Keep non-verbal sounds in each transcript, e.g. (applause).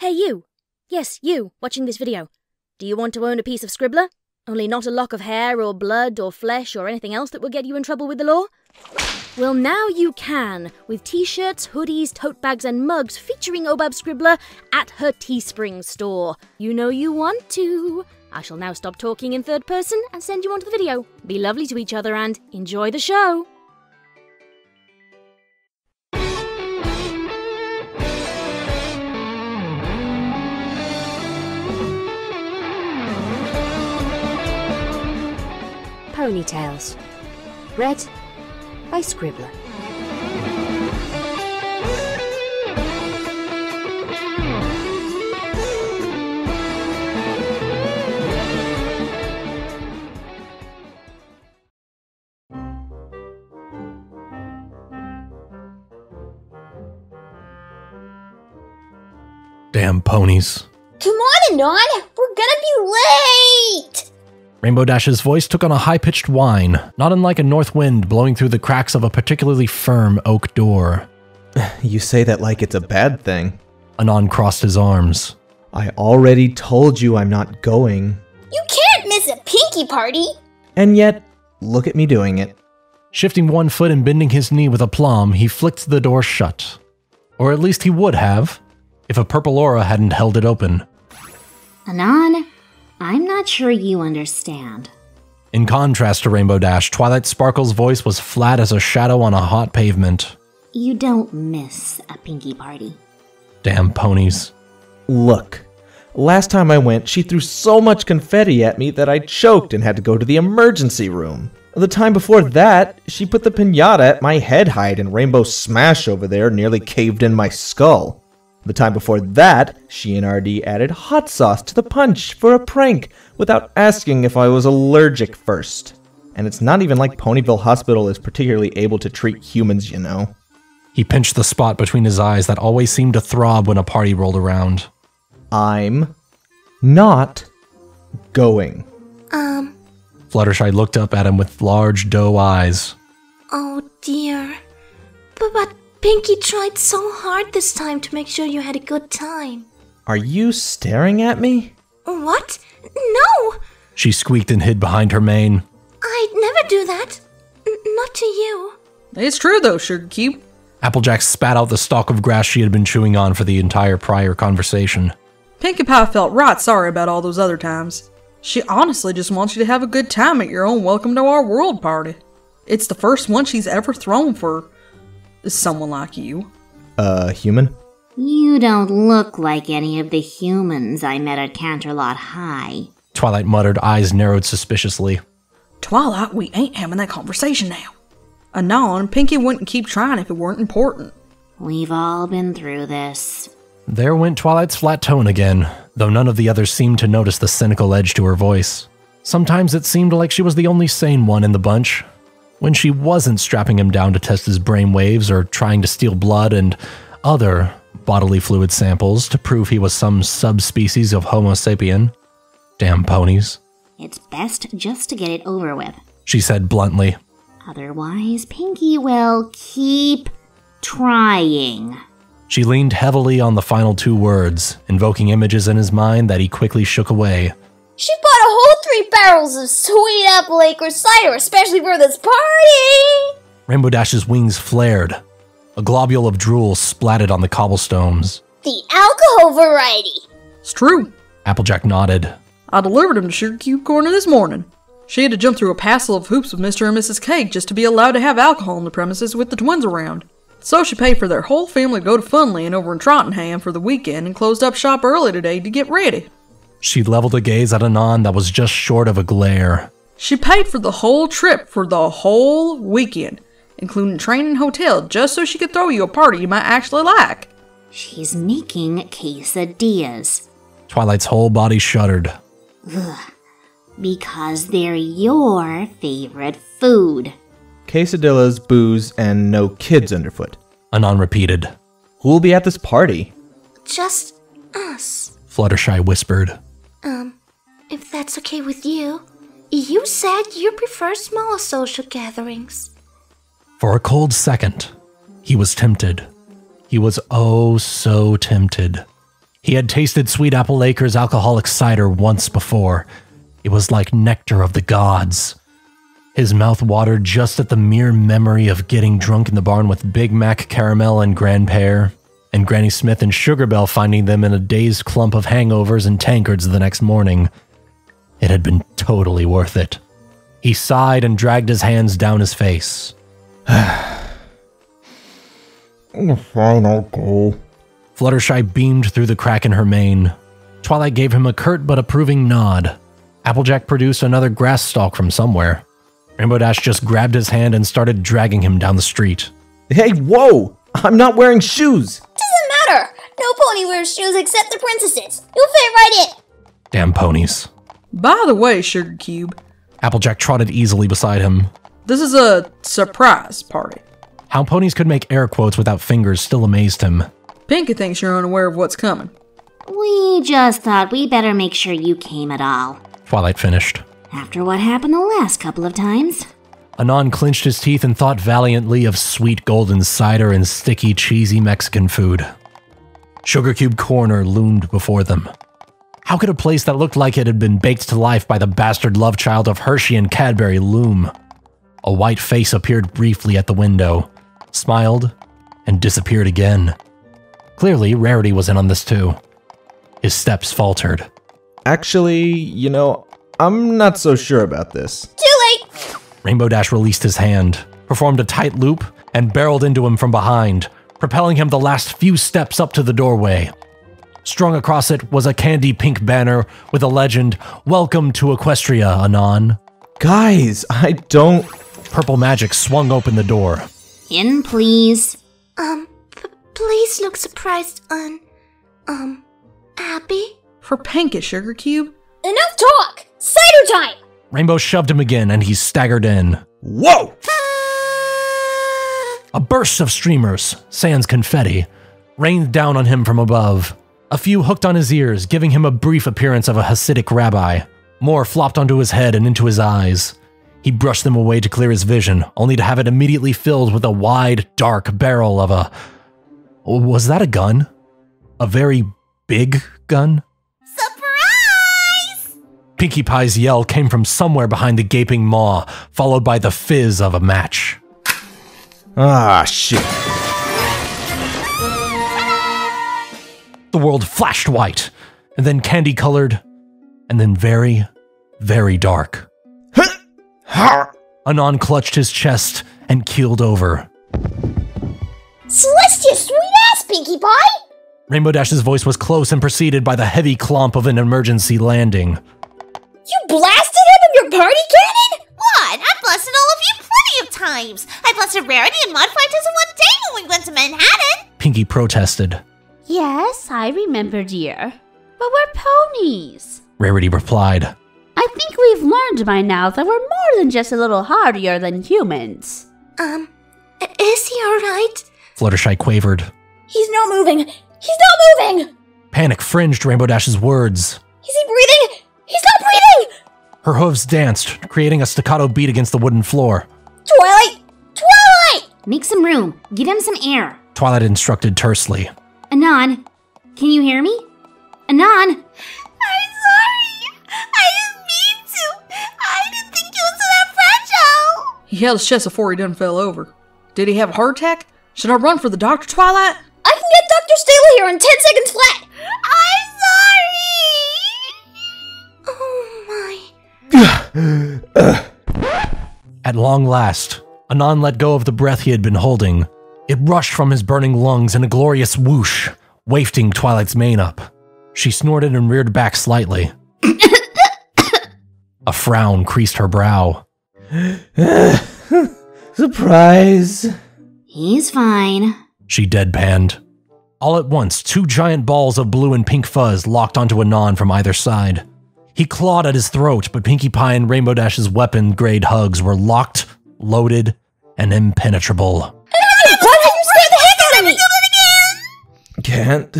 Hey, you! Yes, you, watching this video. Do you want to own a piece of Scribbler? Only not a lock of hair or blood or flesh or anything else that will get you in trouble with the law? Well, now you can, with t shirts, hoodies, tote bags, and mugs featuring Obab Scribbler at her Teespring store. You know you want to. I shall now stop talking in third person and send you on to the video. Be lovely to each other and enjoy the show. Pony Tales. Read by Scribbler. Damn ponies. Come on, Anon! We're gonna be late! Rainbow Dash's voice took on a high pitched whine, not unlike a north wind blowing through the cracks of a particularly firm oak door. (sighs) You say that like it's a bad thing. Anon crossed his arms. I already told you I'm not going. You can't miss a Pinkie party! And yet, look at me doing it. Shifting one foot and bending his knee with aplomb, he flicked the door shut. Or at least he would have, if a purple aura hadn't held it open. Anon, I'm not sure you understand. In contrast to Rainbow Dash, Twilight Sparkle's voice was flat as a shadow on a hot pavement. You don't miss a Pinkie party. Damn ponies. Look, last time I went, she threw so much confetti at me that I choked and had to go to the emergency room. The time before that, she put the pinata at my head height and Rainbow Smash over there nearly caved in my skull. The time before that, she and RD added hot sauce to the punch for a prank without asking if I was allergic first. And it's not even like Ponyville Hospital is particularly able to treat humans, you know. He pinched the spot between his eyes that always seemed to throb when a party rolled around. I'm not going. Um, Fluttershy looked up at him with large doe eyes. oh dear. But, but Pinkie tried so hard this time to make sure you had a good time. Are you staring at me? What? No! She squeaked and hid behind her mane. I'd never do that. N- not to you. It's true though, Sugar Cube. Applejack spat out the stalk of grass she had been chewing on for the entire prior conversation. Pinkie Pie felt right sorry about all those other times. She honestly just wants you to have a good time at your own Welcome to Our World party. It's the first one she's ever thrown for someone like you. Uh, human? You don't look like any of the humans I met at Canterlot High. Twilight muttered, eyes narrowed suspiciously. Twilight, we ain't having that conversation now. Anon, Pinkie wouldn't keep trying if it weren't important. We've all been through this. There went Twilight's flat tone again, though none of the others seemed to notice the cynical edge to her voice. Sometimes it seemed like she was the only sane one in the bunch. When she wasn't strapping him down to test his brain waves or trying to steal blood and other bodily fluid samples to prove he was some subspecies of Homo sapien. Damn ponies, It's best just to get it over with. she said bluntly. Otherwise, Pinkie will keep trying. She leaned heavily on the final two words, invoking images in his mind that he quickly shook away. She bought a whole three barrels of sweet apple acre cider, especially for this party! Rainbow Dash's wings flared. A globule of drool splatted on the cobblestones. The alcohol variety. It's true. Applejack nodded. I delivered him to Sugar Cube Corner this morning. She had to jump through a passel of hoops with Mr. and Mrs. Cake just to be allowed to have alcohol on the premises with the twins around. So she paid for their whole family to go to Funland over in Trottenham for the weekend and closed up shop early today to get ready. She leveled a gaze at Anon that was just short of a glare. She paid for the whole trip for the whole weekend, including train and hotel, just so she could throw you a party you might actually like. She's making quesadillas. Twilight's whole body shuddered. Ugh, Because they're your favorite food. Quesadillas, booze, and no kids underfoot. Anon repeated. Who'll be at this party? Just us. Fluttershy whispered. Um, if that's okay with you. You said you prefer small social gatherings. For a cold second, he was tempted. He was oh so tempted. He had tasted Sweet Apple Acres alcoholic cider once before. It was like nectar of the gods. His mouth watered just at the mere memory of getting drunk in the barn with Big Mac Caramel and Grandpere, and Granny Smith and Sugar Belle finding them in a dazed clump of hangovers and tankards the next morning. It had been totally worth it. He sighed and dragged his hands down his face. (sighs) Fine, I'll go. Fluttershy beamed through the crack in her mane. Twilight gave him a curt but approving nod. Applejack produced another grass stalk from somewhere. Rainbow Dash just grabbed his hand and started dragging him down the street. Hey, whoa! I'm not wearing shoes! Doesn't matter. No pony wears shoes except the princesses. You'll fit right in. Damn ponies. By the way, Sugar Cube, Applejack trotted easily beside him. this is a surprise party. How ponies could make air quotes without fingers still amazed him. Pinkie thinks you're unaware of what's coming. We just thought we better make sure you came at all. Twilight finished. After what happened the last couple of times. Anon clenched his teeth and thought valiantly of sweet golden cider and sticky, cheesy Mexican food. Sugar Cube Corner loomed before them. How could a place that looked like it had been baked to life by the bastard love child of Hershey and Cadbury loom? A white face appeared briefly at the window, smiled, and disappeared again. Clearly, Rarity was in on this too. His steps faltered. Actually, you know, I'm not so sure about this. Too late. Rainbow Dash released his hand, performed a tight loop, and barreled into him from behind, propelling him the last few steps up to the doorway. Strung across it was a candy pink banner with a legend Welcome to Equestria, Anon. Guys, I don't. Purple magic swung open the door. In, please. Um, p- please look surprised on, um, Abby? For Pinkie, Sugar Cube? Enough talk. Cider time. Rainbow shoved him again and he staggered in. Whoa! A burst of streamers, sans confetti, rained down on him from above. A few hooked on his ears, giving him a brief appearance of a Hasidic rabbi. More flopped onto his head and into his eyes. He brushed them away to clear his vision, only to have it immediately filled with a wide, dark barrel of a. Was that a gun? A very big gun? Surprise! Pinkie Pie's yell came from somewhere behind the gaping maw, followed by the fizz of a match. Ah, shit. The world flashed white, and then candy colored, and then very, very dark. Anon clutched his chest and keeled over. Celestia, sweet ass, Pinkie Pie! Rainbow Dash's voice was close and preceded by the heavy clomp of an emergency landing. You blasted him with your party cannon? What? I blasted all of you plenty of times. I blasted Rarity and Mudfighters in one day when we went to Manehattan. Pinkie protested. Yes, I remember, dear. But we're ponies. Rarity replied. I think we've learned by now that we're more than just a little hardier than humans. Um, is he alright? Fluttershy quavered. He's not moving. He's not moving. Panic fringed Rainbow Dash's words. Is he breathing? He's not breathing. Her hooves danced, creating a staccato beat against the wooden floor. Twilight! Twilight! Make some room. Give him some air. Twilight instructed tersely. Anon, can you hear me? Anon! I'm sorry. I didn't mean to. I didn't think you was that fragile. He held his chest before he done fell over. Did he have a heart attack? Should I run for the doctor, Twilight? I can get Dr. Stable here in 10 seconds flat. At long last, Anon let go of the breath he had been holding. It rushed from his burning lungs in a glorious whoosh, wafting Twilight's mane up. She snorted and reared back slightly. a frown creased her brow. (sighs) Surprise. He's fine. She deadpanned. All at once, two giant balls of blue and pink fuzz locked onto Anon from either side. He clawed at his throat, but Pinkie Pie and Rainbow Dash's weapon grade hugs were locked, loaded, and impenetrable. Why did you scare the heck out of me? Can't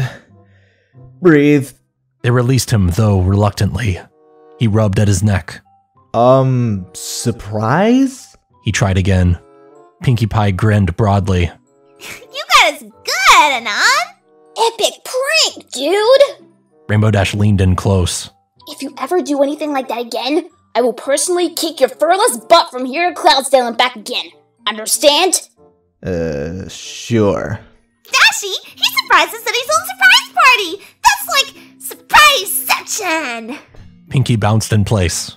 breathe. They released him, though reluctantly. He rubbed at his neck. Um, surprise? He tried again. Pinkie Pie grinned broadly. You got us good, Anon. Epic prank, dude. Rainbow Dash leaned in close. If you ever do anything like that again, I will personally kick your furless butt from here to Cloudsdale and back again. Understand? Uh, sure. Dashy, he surprises at his own surprise party. That's like surprise section! Pinkie bounced in place.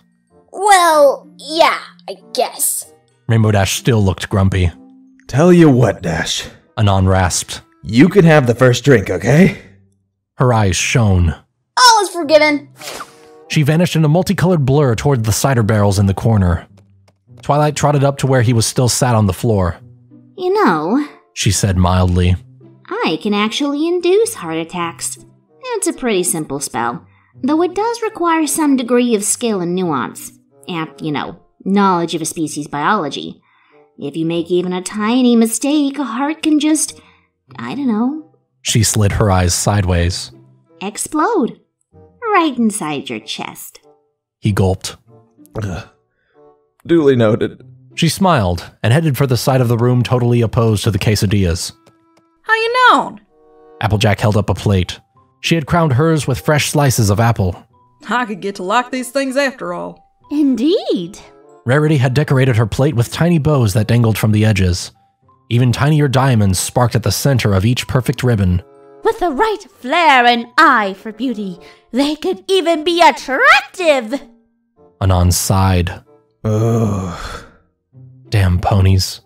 Well, yeah, I guess. Rainbow Dash still looked grumpy. Tell you what, Dash. Anon rasped. You can have the first drink, okay? Her eyes shone. All is forgiven. She vanished in a multicolored blur toward the cider barrels in the corner. Twilight trotted up to where he was still sat on the floor. You know, She said mildly. I can actually induce heart attacks. It's a pretty simple spell, though it does require some degree of skill and nuance. And, you know, knowledge of a species' biology. If you make even a tiny mistake, a heart can just, I don't know, She slid her eyes sideways. explode. Right inside your chest. He gulped. Ugh. Duly noted. She smiled and headed for the side of the room totally opposed to the quesadillas. How you known? Applejack held up a plate. She had crowned hers with fresh slices of apple. I could get to like these things after all. Indeed. Rarity had decorated her plate with tiny bows that dangled from the edges. Even tinier diamonds sparked at the center of each perfect ribbon. With the right flair and eye for beauty, they could even be attractive. Anon sighed. Ugh. Damn ponies.